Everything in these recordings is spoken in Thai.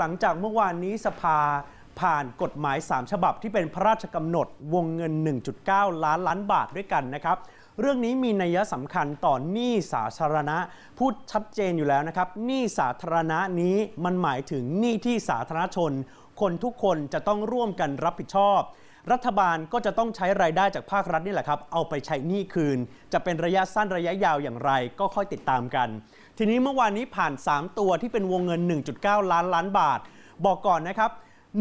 หลังจากเมื่อวานนี้สภาผ่านกฎหมาย 3 ฉบับที่เป็นพระราชกำหนดวงเงิน 1.9 ล้านล้านบาทด้วยกันนะครับ เรื่องนี้มีนัยสำคัญต่อหนี้สาธารณะ พูดชัดเจนอยู่แล้วนะครับหนี้สาธารณะนี้มันหมายถึงหนี้ที่สาธารณชน คนทุกคนจะต้องร่วมกันรับผิดชอบ รัฐบาลก็จะต้องใช้รายได้จากภาครัฐนี่แหละครับ เอาไปใช้หนี้คืน จะเป็นระยะสั้นระยะยาวอย่างไร ก็ค่อยติดตามกัน ทีนี้เมื่อวานนี้ผ่าน 3 ตัวที่เป็นวงเงิน 1.9 ล้านล้านบาท บอกก่อนนะครับ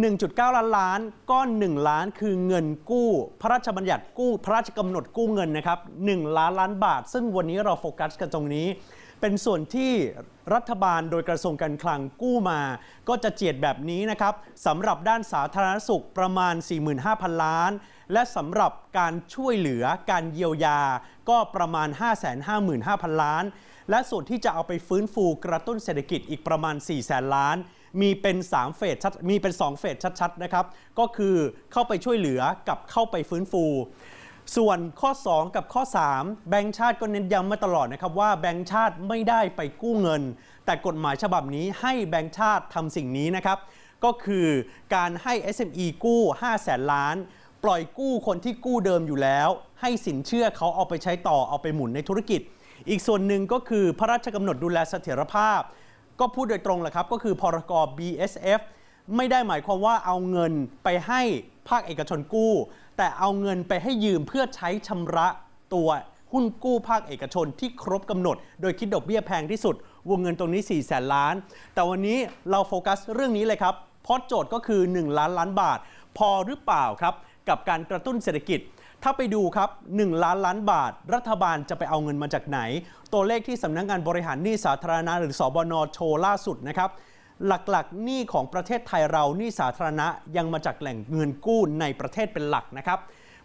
1.9 ล้านล้านก้อน 1 ล้านคือเงินกู้ พระราชบัญญัติกู้ พระราชกำหนดกู้เงินนะครับ 1 ล้านล้านบาท ซึ่งวันนี้เราโฟกัสกันตรงนี้ เป็นส่วนที่รัฐบาลโดยกระทรวงการคลังกู้มา ก็จะเจียดแบบนี้นะครับสำหรับด้านสาธารณสุขประมาณ 45,000 ล้าน และสำหรับการช่วยเหลือการเยียวยา ก็ประมาณ 555,000 ล้าน และส่วนที่จะเอาไปฟื้นฟูกระตุ้นเศรษฐกิจอีกประมาณ 4 0 0 0ล้านมีเป็น3เฟสชัดมีเป็น 2 เฟสชัดๆนะครับ ก็คือเข้าไปช่วยเหลือกับเข้าไปฟื้นฟู ส่วนข้อ 2 กับข้อ 3 แบงก์ชาติก็เน้นย้ำมาตลอดนะครับว่าแบงก์ชาติไม่ได้ไปกู้เงิน แต่กฎหมายฉบับนี้ให้แบงก์ชาติทำสิ่งนี้นะครับ ก็คือการให้ SME กู้5แสนล้าน ปล่อยกู้คนที่กู้เดิมอยู่แล้ว ให้สินเชื่อเขาเอาไปใช้ต่อเอาไปหมุนในธุรกิจ อีกส่วนหนึ่งก็คือพระราชกำหนดดูแลเสถียรภาพ ก็พูดโดยตรงแหละครับก็คือพรก BSF ไม่ได้หมายความว่าเอาเงินไปให้ภาคเอกชนกู้ แต่เอาเงินไปให้ยืมเพื่อใช้ชำระตัวหุ้นกู้ภาคเอกชนที่ครบกำหนด โดยคิดดอกเบี้ยแพงที่สุด วงเงินตรงนี้ 4 แสนล้าน แต่วันนี้เราโฟกัสเรื่องนี้เลยครับเพราะโจทย์ก็คือ 1 ล้านล้านบาท พอหรือเปล่าครับ กับการกระตุ้นเศรษฐกิจ ถ้าไปดูครับ 1 ล้านล้านบาท รัฐบาลจะไปเอาเงินมาจากไหน ตัวเลขที่สำนักงงานบริหารหนี้สาธารณะหรือสบนโชว์ล่าสุดนะครับ หลักๆหนี้ของประเทศไทยเราหนี้สาธารณะยังมาจากแหล่งเงินกู้ในประเทศเป็นหลักนะครับ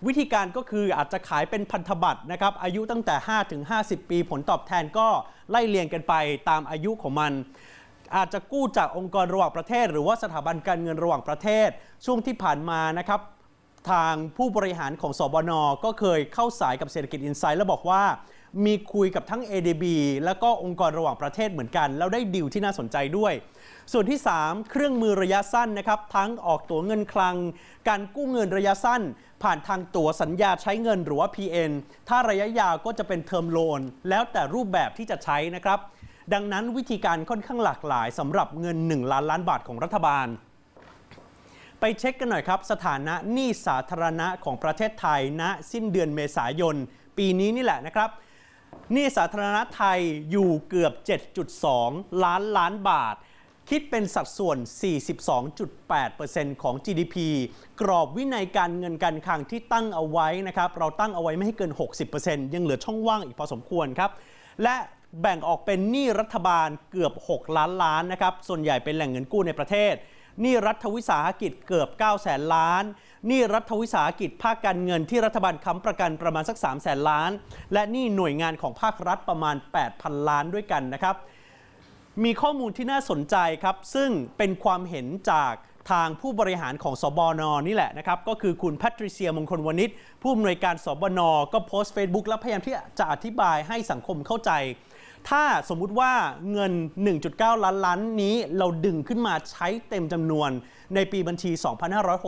วิธีการก็คืออาจจะขายเป็นพันธบัตรนะครับ อายุตั้งแต่ 5-50 ปี ผลตอบแทนก็ไล่เรียงกันไปตามอายุของมันอาจจะกู้จากองค์กรระหว่างประเทศ หรือว่าสถาบันการเงินระหว่างประเทศ ช่วงที่ผ่านมานะครับ ทางผู้บริหารของสบนก็เคยเข้าสายกับเศรษฐกิจอินไซด์แล้วบอกว่า มีคุยกับทั้ง ADB แล้วก็องค์กรระหว่างประเทศเหมือนกัน แล้วได้ดีลที่น่าสนใจด้วย ส่วนที่ 3 เครื่องมือระยะสั้นนะครับ ทั้งออกตั๋วเงินคลัง การกู้เงินระยะสั้น ผ่านทางตั๋วสัญญาใช้เงินหรือว่า PN ถ้าระยะยาวก็จะเป็นเทอมโลน แล้วแต่รูปแบบที่จะใช้นะครับดังนั้นวิธีการค่อนข้างหลากหลายสำหรับเงิน 1 ล้านล้านบาทของรัฐบาล ไปเช็คกันหน่อยครับ สถานะหนี้สาธารณะของประเทศไทยณสิ้นเดือนเมษายน ปีนี้นี่แหละนะครับ นี้สาธารณะไทยอยู่เกือบ 7.2 ล้านล้านบาท คิดเป็นสัดส่วน 42.8%ของ GDP กรอบวินัยการเงินการคลังที่ตั้งเอาไว้นะครับ เราตั้งเอาไว้ไม่ให้เกิน 60%ยังเหลือช่องว่างอีกพอสมควรครับ และแบ่งออกเป็นหนี้รัฐบาลเกือบ 6 ล้านล้านนะครับ ส่วนใหญ่เป็นแหล่งเงินกู้ในประเทศหนี้รัฐวิสาหกิจเกือบ 9 แสนล้าน นี้รัฐวิสาหกิจภาคการเงินที่รัฐบาลค้ำประกันประมาณสัก3แสนล้าน และหนี้หน่วยงานของภาครัฐประมาณ 8,000 ล้านด้วยกันนะครับ มีข้อมูลที่น่าสนใจครับ ซึ่งเป็นความเห็นจากทางผู้บริหารของสบนนี่แหละนะครับ ก็คือคุณแพทริเซียมงคลวณิชผู้อำนวยการสบนก็โพสต์ Facebook แล้วพยายามที่จะอธิบายให้สังคมเข้าใจ ถ้าสมมุติว่าเงิน 1.9 ล้านล้านนี้เราดึงขึ้นมาใช้เต็มจำนวนในปีบัญชี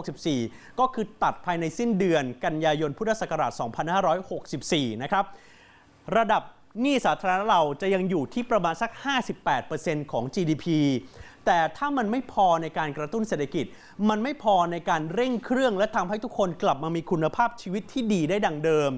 2564 ก็คือตัดภายในสิ้นเดือนกันยายนพุทธศักราช 2564 นะครับ ระดับหนี้สาธารณะเราจะยังอยู่ที่ประมาณสัก 58%ของ GDP แต่ถ้ามันไม่พอในการกระตุ้นเศรษฐกิจ มันไม่พอในการเร่งเครื่องและทำให้ทุกคนกลับมามีคุณภาพชีวิตที่ดีได้ดังเดิม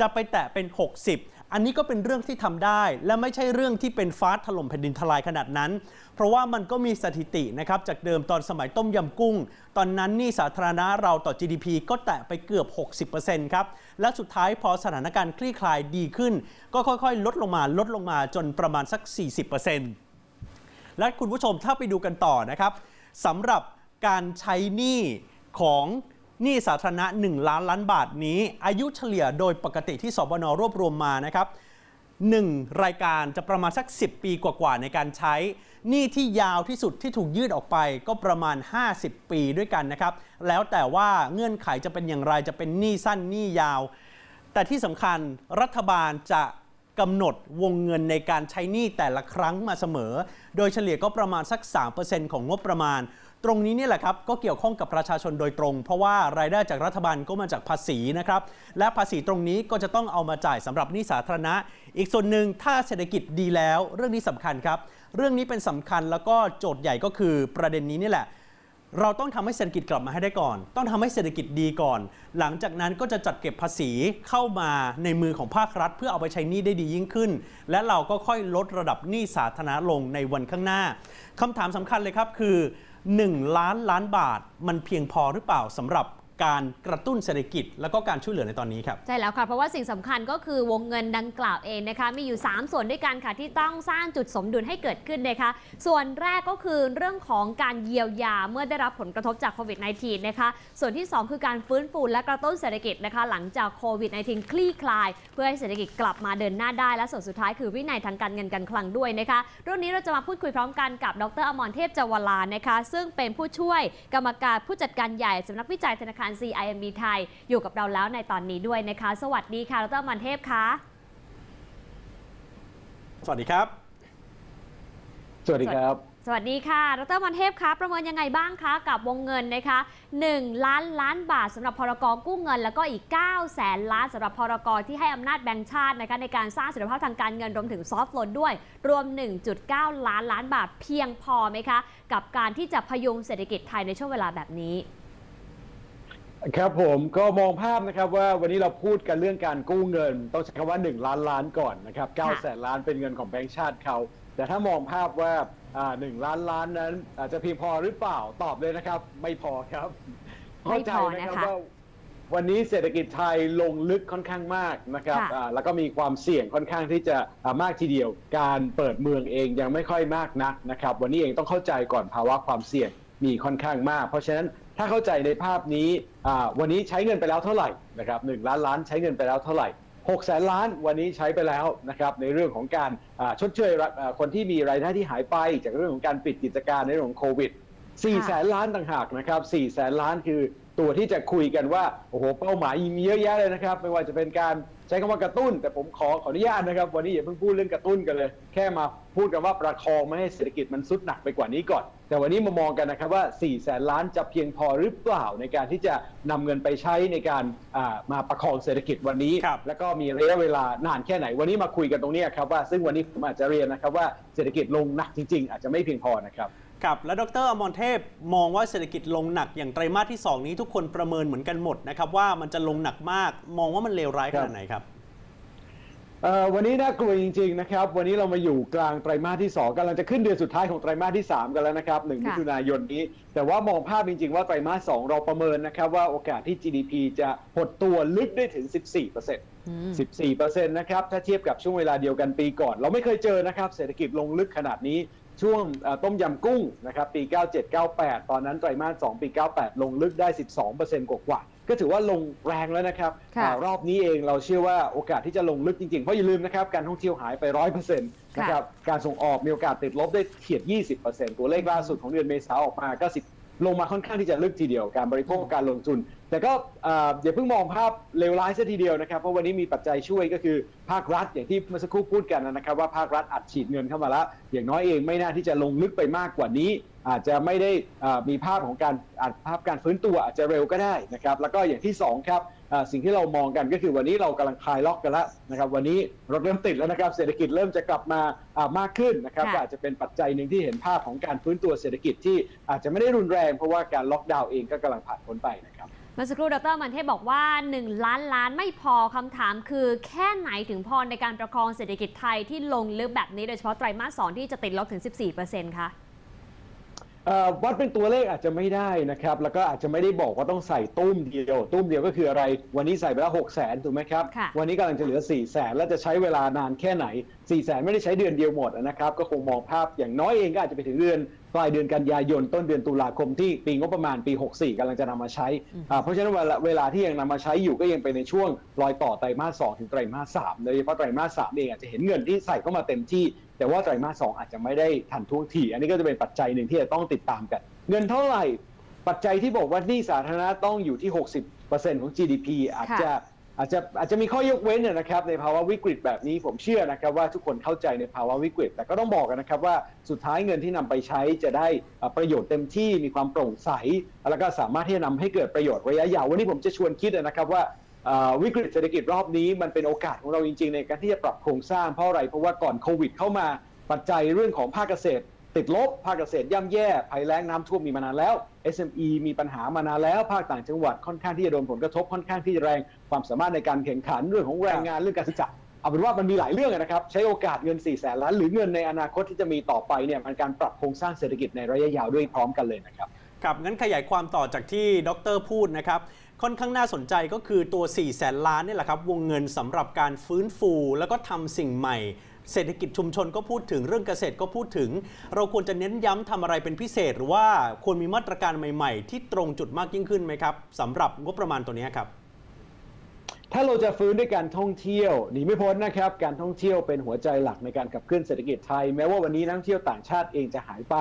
จะไปแตะเป็น 60 อันนี้ก็เป็นเรื่องที่ทำได้ และไม่ใช่เรื่องที่เป็นฟ้าถล่มแผ่นดินทลายขนาดนั้น เพราะว่ามันก็มีสถิตินะครับจากเดิมตอนสมัยต้มยำกุ้ง ตอนนั้นหนี่สาธารณะเราต่อ GDP ก็แตะไปเกือบ 60%ครับ และสุดท้ายพอสถานการณ์คลี่คลายดีขึ้น ก็ค่อยๆ ลดลงมาลดลงมาจนประมาณสัก 40%และคุณผู้ชมถ้าไปดูกันต่อนะครับสำหรับการใช้หนี้ของ หนี้สาธารณะ 1 ล้านล้านบาทนี้ อายุเฉลี่ยโดยปกติที่สบนรวบรวมมานะครับ1รายการจะประมาณสัก 10 ปีกว่าๆ ในการใช้หนี้ที่ยาวที่สุดที่ถูกยืดออกไปก็ประมาณ 50 ปีด้วยกันนะครับ แล้วแต่ว่าเงื่อนไขจะเป็นอย่างไรจะเป็นหนี้สั้นหนี้ยาว แต่ที่สำคัญรัฐบาลจะกำหนดวงเงินในการใช้หนี้แต่ละครั้งมาเสมอ โดยเฉลี่ยก็ประมาณสัก 3%ของงบประมาณ ตรงนี้เนี่ยแหละครับก็เกี่ยวข้องกับประชาชนโดยตรง เพราะว่ารายได้จากรัฐบาลก็มาจากภาษีนะครับและภาษีตรงนี้ก็จะต้องเอามาจ่ายสำหรับหนี้สาธารณะ อีกส่วนหนึ่งถ้าเศรษฐกิจดีแล้ว เรื่องนี้สำคัญครับเรื่องนี้เป็นสำคัญแล้วก็โจทย์ใหญ่ก็คือประเด็นนี้นี่แหละเราต้องทำให้เศรษฐกิจกลับมาให้ได้ก่อน ต้องทำให้เศรษฐกิจดีก่อน หลังจากนั้นก็จะจัดเก็บภาษีเข้ามาในมือของภาครัฐ เพื่อเอาไปใช้หนี้ได้ดียิ่งขึ้น และเราก็ค่อยลดระดับหนี้สาธารณะลงในวันข้างหน้าคำถามสำคัญเลยครับคือ 1 ล้านล้านบาท มันเพียงพอหรือเปล่าสำหรับ การกระตุ้นเศรษฐกิจ แล้วก็การช่วยเหลือในตอนนี้ครับใช่แล้วค่ะเพราะว่าสิ่งสำคัญก็คือวงเงินดังกล่าวเองนะคะมีอยู่ 3 ส่วนด้วยกันค่ะที่ต้องสร้างจุดสมดุลให้เกิดขึ้นนะคะส่วนแรกก็คือเรื่องของการเยียวยาเมื่อได้รับผลกระทบจากโควิด -19 นะคะส่วนที่ 2 คือการฟื้นฟูและกระตุ้นเศรษฐกิจนะคะหลังจากโควิด -19 คลี่คลาย เพื่อให้เศรษฐกิจกลับมาเดินหน้าได้ และส่วนสุดท้ายคือวินัยทางการเงินการคลังด้วยนะคะเรื่องนี้เราจะมาพูดคุยพร้อมกันกับดรอมรเทพจวลานะคะซึ่งเป็นผู้ช่วยกรรมการผู้จัดการใหญ่สำนักวิจัยธนาคาร CIMB ไทย อยู่กับเราแล้วในตอนนี้ด้วยนะคะ สวัสดีค่ะดรอมรเทพคะสวัสดีครับ สวัสดีครับ สวัสดีค่ะ ดรมันเทพคะประเมินยังไงบ้างคะ กับวงเงินนะคะ 1 ล้านล้านบาทสำหรับพรกกู้เงิน แล้วก็อีก 9 แสนล้านสำหรับพรกที่ให้อำนาจแบงก์ชาตินะคะในการสร้างเสถียรภาพทางการเงินรวมถึงซอฟท์โลนด้วย รวม 1.9 ล้านล้านบาทเพียงพอไหมคะ กับการที่จะพยุงเศรษฐกิจไทยในช่วงเวลาแบบนี้ ครับผมก็มองภาพนะครับว่าวันนี้เราพูดกันเรื่องการกู้เงิน ต้องใช้คำว่า 1 ล้านล้านก่อนนะครับ9แสนล้านเป็นเงินของแบงก์ชาติเขา แต่ถ้ามองภาพว่าอ่าหนึ่งล้านล้านนั้น อาจจะเพียงพอหรือเปล่าตอบเลยนะครับ ไม่พอครับไม่พอเข้าใจนะครันะคะว่าวันนี้เศรษฐกิจไทยลงลึกค่อนข้างมากนะครับค่ะอ่าแล้วก็มีความเสี่ยงค่อนข้างที่จะอ่ามากทีเดียว การเปิดเมืองเองยังไม่ค่อยมากนักนะครับ วันนี้เองต้องเข้าใจก่อนภาวะความเสี่ยงมีค่อนข้างมาก เพราะฉะนั้น ถ้าเข้าใจในภาพนี้วันนี้ใช้เงินไปแล้วเท่าไหร่นะครับหนึ่งล้านล้านใช้เงินไปแล้วเท่าไหร่6แสนล้านวันนี้ใช้ไปแล้วนะครับในเรื่องของการชดเชยคนที่มีรายได้ที่หายไปจากเรื่องของการปิดกิจการในเรื่องของโควิด4แสนล้านต่างหากนะครับ4แสนล้านคือตัวที่จะคุยกันว่าโอ้โหเป้าหมายมีเยอะแยะเลยนะครับ ไม่ว่าจะเป็นการใช้คำว่ากระตุ้น แต่ผมขอขออนุญาตนะครับ วันนี้อย่าเพิ่งพูดเรื่องกระตุ้นกันเลย แค่มาพูดกันว่าประคองไม่ให้เศรษฐกิจมันซุดหนักไปกว่านี้ก่อน แต่วันนี้มามองกันนะครับว่า 4 แสนล้านจะเพียงพอหรือเปล่าในการที่จะนำเงินไปใช้ในการอ่ามาประคองเศรษฐกิจวันนี้ครับแล้วก็มีระยะเวลานานแค่ไหน วันนี้มาคุยกันตรงนี้ครับว่าซึ่งวันนี้ผมอาจจะเรียนนะครับว่าเศรษฐกิจลงหนักจริง ๆ อาจจะไม่เพียงพอนะครับครับและดรอมรเทพมองว่าเศรษฐกิจลงหนักอย่างไตรมาสที่ 2 นี้ทุกคนประเมินเหมือนกันหมดนะครับว่ามันจะลงหนักมาก มองว่ามันเลวร้ายขนาดไหนครับ เอ่อวันนี้น่ากลัวจริงๆนะครับ วันนี้เรามาอยู่กลางไตรมาสที่ 2กำลังจะขึ้นเดือนสุดท้ายของไตรมาสที่ 3 กันแล้วนะครับ1มิถุนายนนี้ แต่ว่ามองภาพจริงๆ ว่าไตรมาส 2 เราประเมินนะครับว่าโอกาสที่ GDP จะหดตัวลึกได้ถึง 14%อืม14%นะครับ ถ้าเทียบกับช่วงเวลาเดียวกันปีก่อน เราไม่เคยเจอนะครับ เศรษฐกิจลงลึกขนาดนี้ช่วงเอ่อต้มยำกุ้งนะครับปี 97-98 ตอนนั้นไตรมาส 2 ปี 98 ลงลึกได้ 12%กว่าๆ ก็ถือว่าลงแรงแล้วนะครับค่ะอ่ารอบนี้เองเราเชื่อว่าโอกาสที่จะลงลึกจริงๆ เพราะอย่าลืมนะครับ การท่องเที่ยวหายไป100%นะครับ การส่งออกมีโอกาสติดลบได้เฉียด 20%ตัวเลขล่าสุดของเดือนเมษาออกมาก็10 ลงมาค่อนข้างที่จะลึกทีเดียวการบริโภคการลงทุน แต่ก็อย่าเพิ่งมองภาพเลวร้ายซะทีเดียวนะครับ เพราะวันนี้มีปัจจัยช่วยก็คือภาครัฐอย่างที่เมื่อสักครู่พูดกันนะครับว่าภาครัฐอัดฉีดเงินเข้ามาแล้ว อย่างน้อยเองไม่น่าที่จะลงลึกไปมากกว่านี้ อาจจะไม่ได้มีภาพของการอาจภาพการฟื้นตัวอาจจะเร็วก็ได้นะครับ แล้วก็อย่างที่สองครับ สิ่งที่เรามองกันก็คือวันนี้เรากำลังคลายล็อกกันแล้วนะครับ วันนี้รถเริ่มติดแล้วนะครับ เศรษฐกิจเริ่มจะกลับมาอ่ามากขึ้นนะครับค่ะก็อาจจะเป็นปัจจัยหนึ่งที่เห็นภาพของการฟื้นตัวเศรษฐกิจที่อาจจะไม่ได้รุนแรงเพราะว่าการล็อกดาวน์เองก็กำลังผ่านพ้นไปนะครับเมื่อสักครู่ดรมันเทพบอกว่า 1 ล้านล้านไม่พอคำถามคือแค่ไหนถึงพอในการประคองเศรษฐกิจไทยที่ลงลึกแบบนี้โดยเฉพาะไตรมาสสองที่จะติดลบถึง 14%คะ เอ่อวัดเป็นตัวเลขอาจจะไม่ได้นะครับ แล้วก็อาจจะไม่ได้บอกว่าต้องใส่ตุ้มเดียว ตุ้มเดียวก็คืออะไร วันนี้ใส่ไปแล้ว6 0 0 0 0ถูกไหมครับ ค่ะ วันนี้กำลังจะเหลือ4 0 0 0 0 0แล้วจะใช้เวลานานแค่ไหน4 0 0 0 0 0ไม่ได้ใช้เดือนเดียวหมดนะครับ ก็คงมองภาพอย่างน้อยเองก็อาจจะไปถึงเดือนปลายเดือนกันยายนต้นเดือนตุลาคมที่ปีงบประมาณปี 64กำลังจะนำมาใช้อ่าเพราะฉะนั้นเวลาเวลาที่ยังนำมาใช้อยู่ก็ยังเป็นในช่วงรอยต่อไตรมาส2ถึงไตรมาส3โดยเฉพาะไตรมาส3เองอาจจะเห็นเงินที่ใส่เข้ามาเต็มที่ แต่ว่าไตรมาส2อาจจะไม่ได้ทันท่วงที อันนี้ก็จะเป็นปัจจัยหนึ่งที่จะต้องติดตามกัน เงินเท่าไหร่ ปัจจัยที่บอกว่าหนี้สาธารณะต้องอยู่ที่ 60%ของ GDP อาจจะอาจจะอาจจะมีข้อยกเว้นเนี่ยนะครับในภาวะวิกฤตแบบนี้ผมเชื่อนะครับว่าทุกคนเข้าใจในภาวะวิกฤต แต่ก็ต้องบอกกันนะครับว่าสุดท้ายเงินที่นำไปใช้จะได้อ่าประโยชน์เต็มที่มีความโปร่งใส แล้วก็สามารถที่จะนำให้เกิดประโยชน์ระยะยาววันนี้ผมจะชวนคิดนะครับว่าอ่า วิกฤตเศรษฐกิจรอบนี้มันเป็นโอกาสของเราจริง ๆ ในการที่จะปรับโครงสร้างเพราะอะไรเพราะว่าก่อนโควิดเข้ามาปัจจัยเรื่องของภาคเกษตร ติดลบภาคเกษตรย่ำแย่ภัยแล้งน้ำท่วมมีมานานแล้ว SME มีปัญหามานานแล้วภาคต่างจังหวัดค่อนข้างที่จะโดนผลกระทบค่อนข้างที่จะแรงความสามารถในการแข่งขันเรื่องของแรงงานเรื่องการศึกษาเอาเป็นว่ามันมีหลายเรื่องนะครับ ใช้โอกาสเงิน4ี่แสนล้านหรือเงินในอนาคตที่จะมีต่อไปเนี่ยมันการปรับโครงสร้างเศรษฐกิจในระยะยาวด้วยพร้อมกันเลยนะครับครับงั้นขยายความต่อจากที่ดรพูดนะครับ ค่อนข้างน่าสนใจก็คือตัว 4 แสนล้านนี่แหละครับ วงเงินสำหรับการฟื้นฟู แล้วก็ทำสิ่งใหม่เศรษฐกิจชุมชนก็พูดถึงเรื่องเกษตรก็พูดถึง เราควรจะเน้นย้ำทำอะไรเป็นพิเศษ หรือว่าควรมีมาตรการใหม่ ๆ ที่ตรงจุดมากยิ่งขึ้นไหมครับสำหรับงบประมาณตัวนี้ครับ ถ้าเราจะฟื้นด้วยการท่องเที่ยวหนีไม่พ้นนะครับ การท่องเที่ยวเป็นหัวใจหลักในการขับเคลื่อนเศรษฐกิจไทย แม้ว่าวันนี้นักท่องเที่ยวต่างชาติเองจะหายไป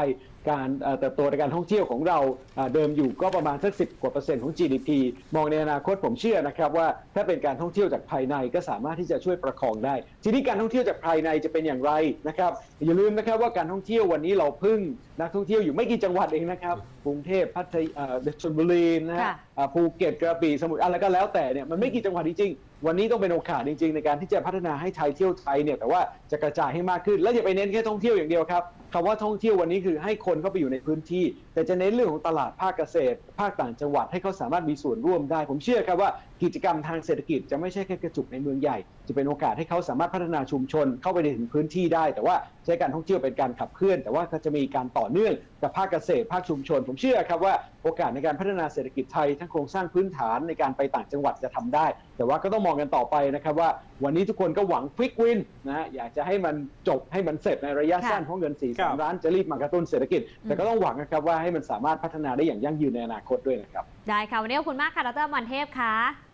การเอ่อเติบโตในการท่องเที่ยวของเราเอ่อเดิมอยู่ก็ประมาณสักสิกว่าเปอร์เซ็นต์ของ GDP มองในอนาคตผมเชื่อนะครับว่าถ้าเป็นการท่องเที่ยวจากภายในก็สามารถที่จะช่วยประคองได้ ทีนี้การท่องเที่ยวจากภายในจะเป็นอย่างไรนะครับอย่าลืมนะครับว่าการท่องเที่ยววันนี้เราพึ่งนักท่องเที่ยวอยู่ไม่กี่จังหวัดเองนะครับกรุงเทพพัทยาเอ่อชลบุรีนะฮะค่ะอ่าภูเก็ตกระบี่สมุทรอะไรก็แล้วแต่เนี่ยมันไม่กี่จังหวัดจริงๆวันนี้ต้องเป็นโอกาสจริงๆ ในการที่จะพัฒนาให้ไทยเที่ยวไทยเนี่ยแต่ว่าจะกระจายให้มากขึ้น แล้วอย่าไปเน้นแค่ท่องเที่ยวอย่างเดียวครับ คำว่าท่องเที่ยววันนี้คือให้คนเข้าไปอยู่ในพื้นที่ แต่จะเน้นเรื่องของตลาดภาคเกษตร ภาคต่างจังหวัดให้เขาสามารถมีส่วนร่วมได้ ผมเชื่อครับว่ากิจกรรมทางเศรษฐกิจจะไม่ใช่แค่กระจุกในเมืองใหญ่ จะเป็นโอกาสให้เขาสามารถพัฒนาชุมชนเข้าไปในถึงพื้นที่ได้ แต่ว่าใช้การท่องเที่ยวเป็นการขับเคลื่อน แต่ว่าก็จะมีการต่อเนื่อง กับภาคเกษตรภาคชุมชน ผมเชื่อครับว่าโอกาสในการพัฒนาเศรษฐกิจไทย ทั้งโครงสร้างพื้นฐานในการไปต่างจังหวัดจะทำได้ แต่ว่าก็ต้องมองกันต่อไปนะครับว่าวันนี้ทุกคนก็หวังควิกวินนะฮะอยากจะให้มันจบให้มันเสร็จในระยะสั้นค่ะเพราะเงิน4ี่ครัสาบล้านจะรีบมากระตุ้นเศรษฐกิจ แต่ก็ต้องหวังนะครับว่าให้มันสามารถพัฒนาได้อย่างยั่งยืนในอนาคตด้วยนะครับได้ค่ะวันนี้ขอบคุณมากค่ะดรมอนเทพค่ะ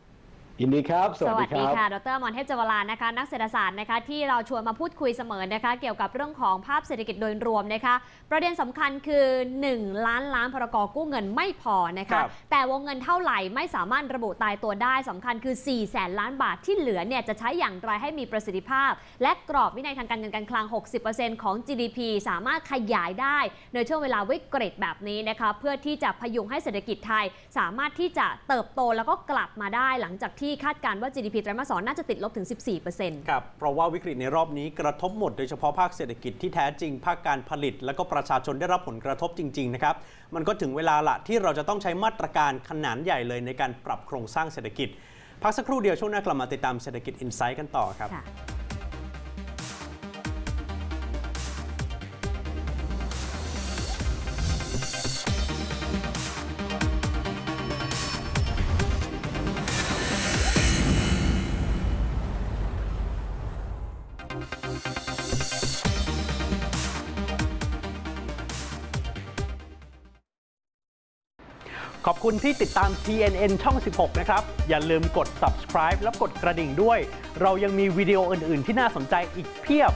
ยินดีครับสสวัสวัดีสคดีรับค่ะ ดรมอนเทพจวลานะคะ นักเศรษฐศาสตร์นะคะ ที่เราชวนมาพูดคุยเสมอนะคะ เกี่ยวกับเรื่องของภาพเศรษฐกิจโดยรวมนะคะ ประเด็นสำคัญคือ 1 ล้านล้านพรกกู้เงินไม่พอนะครัคะบแต่วงเงินเท่าไหร่ไม่สามารถระบุตายตัวได้สำคัญคือ4แสนล้านบาทที่เหลือเนี่ยจะใช้อย่างไรให้มีประสิทธิภาพ และกรอบวินัยทางการเงินการคลัง 60%ของ GDP สามารถขยายได้ ในช่วงเวลาวิกฤตแบบนี้นะคะ เพื่อที่จะพยุงให้เศรษฐกิจไทย สามารถที่จะเติบโตแล้วก็กลับมาได้หลังจากที่คาดการณ์ว่า GDP ไตรมาสสองน่าจะติดลบถึง 14%ครับ เพราะว่าวิกฤตในรอบนี้กระทบหมดโดยเฉพาะภาคเศรษฐกิจที่แท้จริง ภาคการผลิต และก็ประชาชนได้รับผลกระทบจริง ๆ นะครับ มันก็ถึงเวลาละที่เราจะต้องใช้มาตรการขนาดใหญ่เลยในการปรับโครงสร้างเศรษฐกิจ พักสักครู่เดียวช่วงหน้ากลับมาติดตามเศรษฐกิจอินไซต์กันต่อครับ ขอบคุณที่ติดตาม TNN ช่อง 16 นะครับ อย่าลืมกด subscribe และกดกระดิ่งด้วย เรายังมีวิดีโออื่น ๆ ที่น่าสนใจอีกเพียบ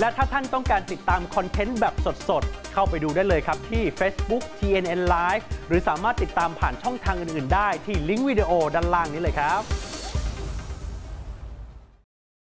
และถ้าท่านต้องการติดตามคอนเทนต์แบบสด ๆ เข้าไปดูได้เลยครับที่ Facebook TNN Live หรือสามารถติดตามผ่านช่องทางอื่น ๆ ได้ที่ลิงก์วิดีโอด้านล่างนี้เลยครับ